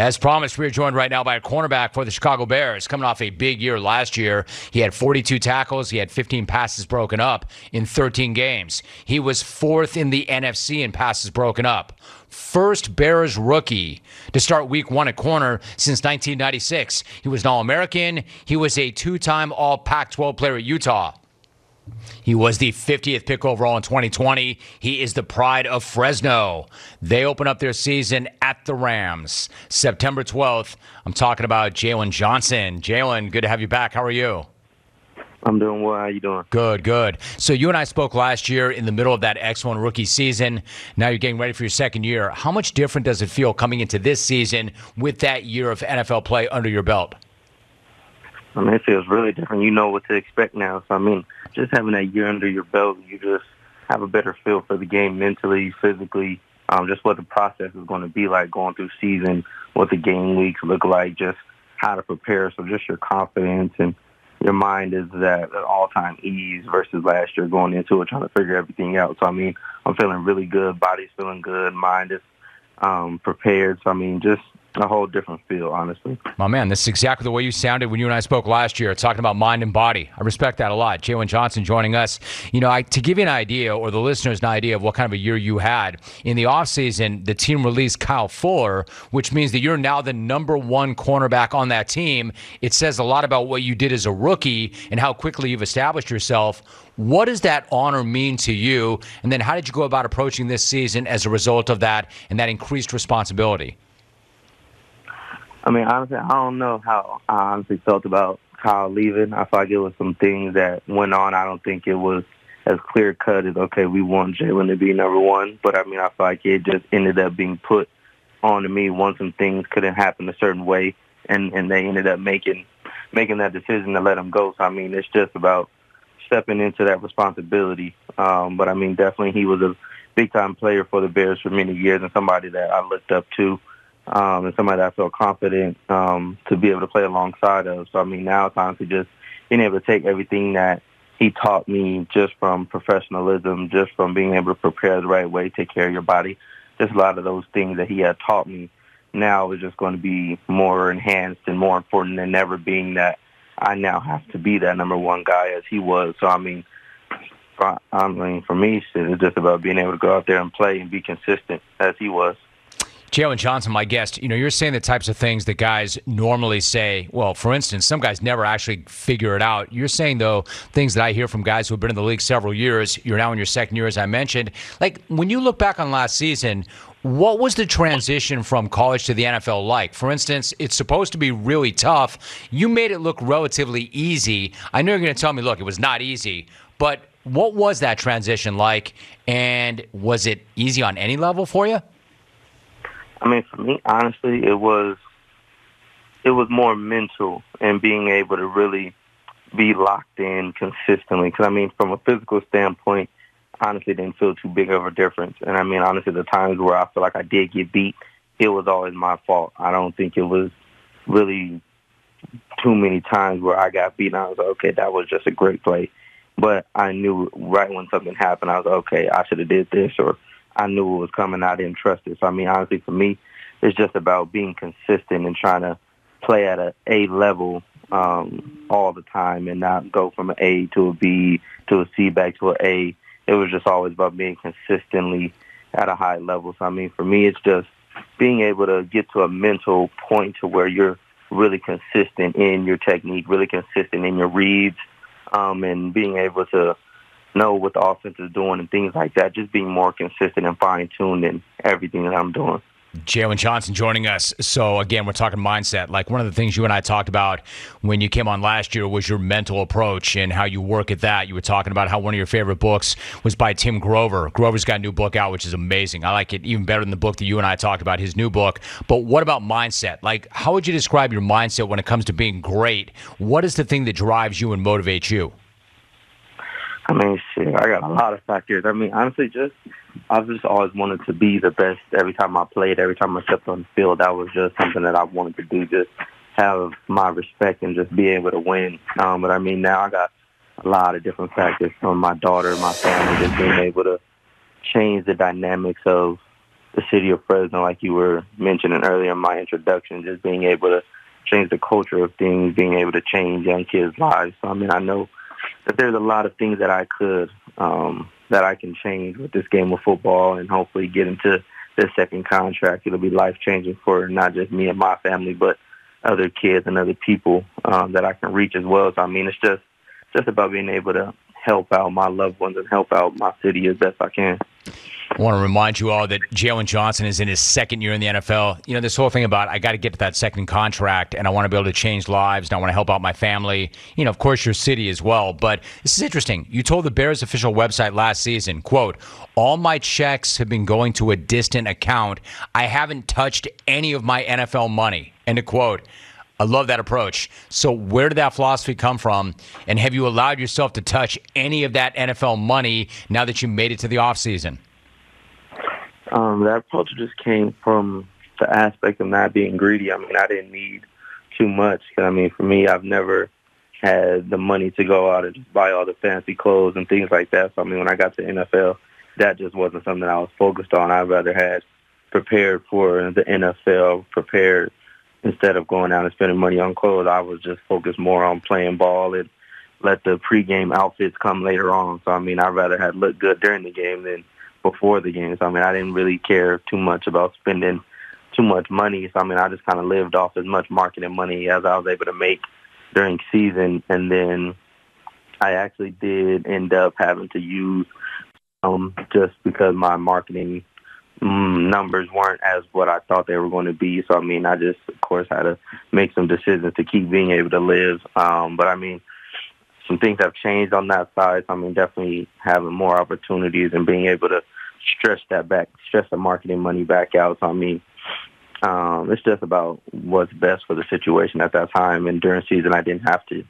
As promised, we are joined right now by a cornerback for the Chicago Bears, coming off a big year last year. He had 42 tackles, he had 15 passes broken up in 13 games. He was fourth in the NFC in passes broken up. First Bears rookie to start week one at corner since 1996. He was an All American, he was a two time All Pac 12 player at Utah. He was the 50th pick overall in 2020. He is the pride of Fresno. They open up their season at the Rams September 12th. I'm talking about Jaylon Johnson. Jaylon, good to have you back. How are you? I'm doing well. How you doing? Good, good. So you and I spoke last year in the middle of that X1 rookie season. Now you're getting ready for your second year. How much different does it feel coming into this season with that year of NFL play under your belt? I mean, it feels really different. You know what to expect now. So I mean, just having that year under your belt, you just have a better feel for the game mentally, physically, um, just what the process is going to be like going through season, what the game weeks look like, just how to prepare. So just your confidence and your mind is at an all-time ease versus last year going into it trying to figure everything out. So I mean, I'm feeling really good. Body's feeling good. Mind is um, prepared. So I mean, just a whole different feel, honestly. My man, this is exactly the way you sounded when you and I spoke last year, talking about mind and body. I respect that a lot. Jaylon Johnson joining us. You know, I, to give you an idea, or the listeners an idea of what kind of a year you had, in the offseason, the team released Kyle Fuller, which means that you're now the number one cornerback on that team. It says a lot about what you did as a rookie and how quickly you've established yourself. What does that honor mean to you? And then how did you go about approaching this season as a result of that and that increased responsibility? I mean, honestly, I don't know how I honestly felt about Kyle leaving. I feel like it was some things that went on. I don't think it was as clear cut as okay, we want Jaylon to be number one. But I mean, I feel like it just ended up being put on to me once some things couldn't happen a certain way, and and they ended up making making that decision to let him go. So I mean, it's just about stepping into that responsibility. Um, but I mean, definitely he was a big time player for the Bears for many years and somebody that I looked up to um, and somebody I felt confident um, to be able to play alongside of. So I mean, now it's time to just being able to take everything that he taught me just from professionalism, just from being able to prepare the right way, take care of your body, just a lot of those things that he had taught me now is just going to be more enhanced and more important than ever being that I now have to be that number one guy as he was. So I mean, I mean, for me, it's just about being able to go out there and play and be consistent as he was. Jaylon Johnson, my guest, you know, you're saying the types of things that guys normally say. Well, for instance, some guys never actually figure it out. You're saying, though, things that I hear from guys who have been in the league several years. You're now in your second year, as I mentioned. Like, when you look back on last season, what was the transition from college to the NFL like? For instance, it's supposed to be really tough. You made it look relatively easy. I know you're going to tell me, look, it was not easy, but what was that transition like? And was it easy on any level for you? I mean, for me, honestly, it was it was more mental and being able to really be locked in consistently. Because I mean, from a physical standpoint, honestly, didn't feel too big of a difference. And I mean, honestly, the times where I feel like I did get beat, it was always my fault. I don't think it was really too many times where I got beat. And I was like, okay, that was just a great play. But I knew right when something happened, I was like, okay, I should have did this or I knew it was coming. I didn't trust it. So I mean, honestly, for me, it's just about being consistent and trying to play at a A level um, all the time and not go from an A to a B to a C back to an A. It was just always about being consistently at a high level. So I mean, for me, it's just being able to get to a mental point to where you're really consistent in your technique, really consistent in your reads, um, and being able to know what the offense is doing and things like that. Just being more consistent and fine tuned in everything that I'm doing. Jaylon Johnson joining us. So again, we're talking mindset. Like one of the things you and I talked about when you came on last year was your mental approach and how you work at that. You were talking about how one of your favorite books was by Tim Grover. Grover's got a new book out, which is amazing. I like it even better than the book that you and I talked about, his new book. But what about mindset? Like, how would you describe your mindset when it comes to being great? What is the thing that drives you and motivates you? I mean, shit, I got a lot of factors. I mean, honestly, just I've just always wanted to be the best every time I played, every time I stepped on the field. That was just something that I wanted to do, just have my respect and just be able to win. Um, but I mean, now I got a lot of different factors from my daughter, my family, just being able to change the dynamics of the city of Fresno, like you were mentioning earlier in my introduction, just being able to change the culture of things, being able to change young kids' lives. So I mean, I know there's a lot of things that I could um, that I can change with this game of football, and hopefully get into this second contract. It'll be life changing for not just me and my family, but other kids and other people um, that I can reach as well. So I mean, it's just just about being able to help out my loved ones and help out my city as best I can. I want to remind you all that Jaylon Johnson is in his second year in the NFL. You know, this whole thing about I got to get to that second contract and I want to be able to change lives and I want to help out my family. You know, of course, your city as well. But this is interesting. You told the Bears official website last season, quote, all my checks have been going to a distant account. I haven't touched any of my NFL money, end of quote. I love that approach. So, where did that philosophy come from? And have you allowed yourself to touch any of that NFL money now that you made it to the offseason? Um, that approach just came from the aspect of not being greedy. I mean, I didn't need too much. I mean, for me, I've never had the money to go out and just buy all the fancy clothes and things like that. So, I mean, when I got to NFL, that just wasn't something I was focused on. I rather had prepared for the NFL, prepared instead of going out and spending money on clothes. I was just focused more on playing ball and let the pregame outfits come later on. So, I mean, I'd rather have looked good during the game than before the game. So I mean, I didn't really care too much about spending too much money. So I mean, I just kind of lived off as much marketing money as I was able to make during season, and then I actually did end up having to use um, just because my marketing numbers weren't as what I thought they were going to be. So I mean, I just of course had to make some decisions to keep being able to live. Um, but I mean, some things have changed on that side. So I mean, definitely having more opportunities and being able to stretch that back, stretch the marketing money back out. So I mean, um, it's just about what's best for the situation at that time. And during season, I didn't have to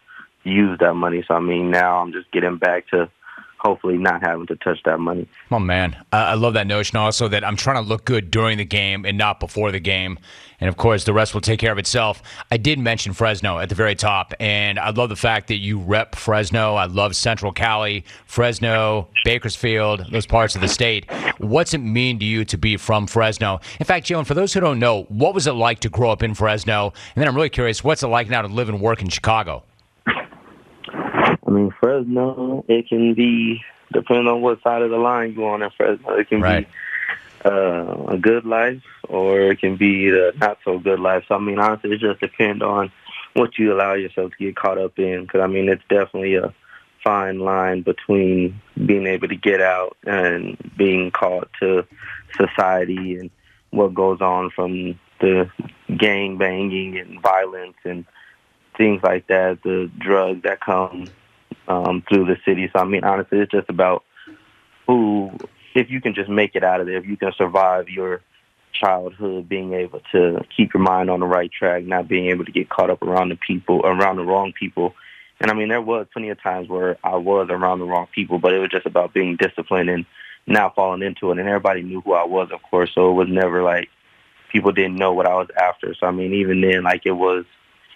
use that money. So I mean, now I'm just getting back to hopefully not having to touch that money. Oh man, I love that notion. Also, that I'm trying to look good during the game and not before the game, and of course, the rest will take care of itself. I did mention Fresno at the very top, and I love the fact that you rep Fresno. I love Central Cali, Fresno, Bakersfield, those parts of the state. What's it mean to you to be from Fresno? In fact, Jaylon, for those who don't know, what was it like to grow up in Fresno? And then I'm really curious, what's it like now to live and work in Chicago? I mean, Fresno, it can be depending on what side of the line you're on in Fresno. It can right. be uh, a good life, or it can be the not so good life. So I mean, honestly, it just depends on what you allow yourself to get caught up in. Because I mean, it's definitely a fine line between being able to get out and being caught to society and what goes on from the gang banging and violence and things like that, the drugs that come um, through the city. So I mean, honestly, it's just about who, if you can just make it out of there, if you can survive your childhood, being able to keep your mind on the right track, not being able to get caught up around the people, around the wrong people. And I mean, there was plenty of times where I was around the wrong people, but it was just about being disciplined and not falling into it. And everybody knew who I was, of course, so it was never like people didn't know what I was after. So I mean, even then, like it was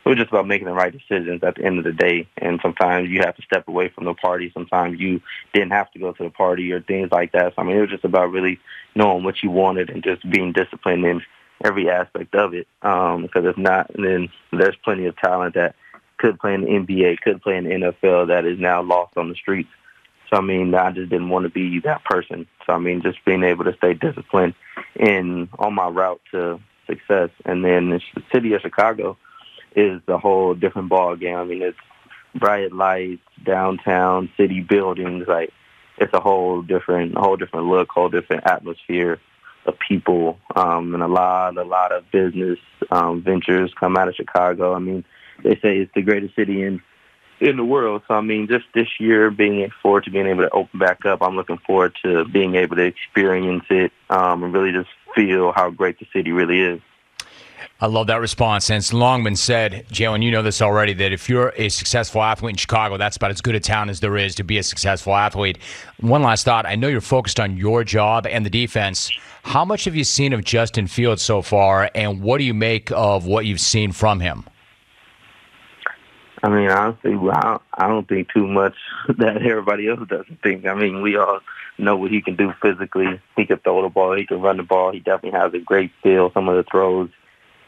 it was just about making the right decisions at the end of the day. And sometimes you have to step away from the party. Sometimes you didn't have to go to the party or things like that. So, I mean, it was just about really knowing what you wanted and just being disciplined in every aspect of it. Um, because if not, then there's plenty of talent that could play in the NBA, could play in the NFL that is now lost on the streets. So, I mean, I just didn't want to be that person. So, I mean, just being able to stay disciplined in on my route to success. And then the city of Chicago, is a whole different ball game. I mean, it's bright lights, downtown, city buildings. Like it's a whole different, whole different look, whole different atmosphere of people, um, and a lot, a lot of business um, ventures come out of Chicago. I mean, they say it's the greatest city in in the world. So I mean, just this year, being forward to being able to open back up, I'm looking forward to being able to experience it um, and really just feel how great the city really is. I love that response. And it's long been said, Jaylon, you know this already, that if you're a successful athlete in Chicago, that's about as good a town as there is to be a successful athlete. One last thought. I know you're focused on your job and the defense. How much have you seen of Justin Fields so far, and what do you make of what you've seen from him? I mean, honestly, I don't think too much that everybody else doesn't think. I mean, we all know what he can do physically. He can throw the ball. He can run the ball. He definitely has a great feel. Some of the throws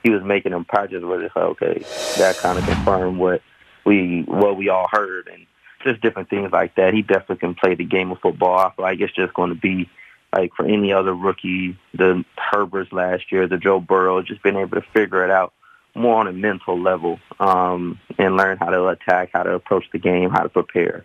he was making them projects where it's like, okay, that kind of confirmed what we what we all heard and just different things like that. He definitely can play the game of football. I feel like it's just going to be like for any other rookie, the Herberts last year, the Joe Burrow, just being able to figure it out more on a mental level um, and learn how to attack, how to approach the game, how to prepare.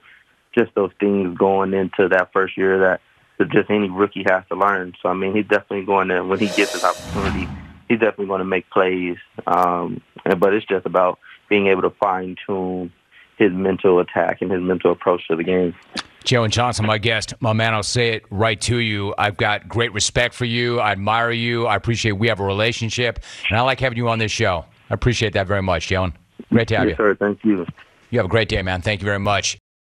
Just those things going into that first year that just any rookie has to learn. So I mean, he's definitely going to when he gets his opportunity, he's definitely going to make plays. Um, but it's just about being able to fine tune his mental attack and his mental approach to the game. Jaylon Johnson, my guest, my man, I'll say it right to you. I've got great respect for you. I admire you. I appreciate we have a relationship, and I like having you on this show. I appreciate that very much, Jaylon. Great to have yes, you. Sir, thank you. You have a great day, man. Thank you very much.